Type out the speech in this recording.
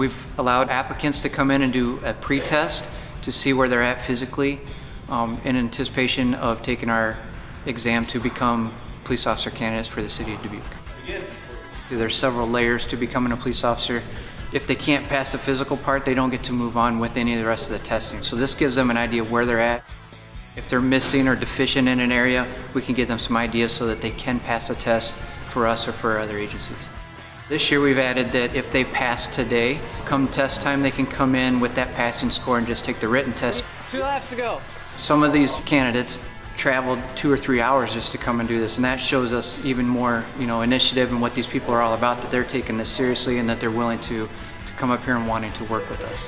We've allowed applicants to come in and do a pre-test to see where they're at physically um, in anticipation of taking our exam to become police officer candidates for the city of Dubuque. Again. There's several layers to becoming a police officer. If they can't pass the physical part, they don't get to move on with any of the rest of the testing. So this gives them an idea of where they're at. If they're missing or deficient in an area, we can give them some ideas so that they can pass a test for us or for other agencies. This year we've added that if they pass today, come test time, they can come in with that passing score and just take the written test. Two laps to go. Some of these candidates traveled two or three hours just to come and do this, and that shows us even more, you know, initiative and what these people are all about, that they're taking this seriously and that they're willing to, to come up here and wanting to work with us.